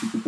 Thank you.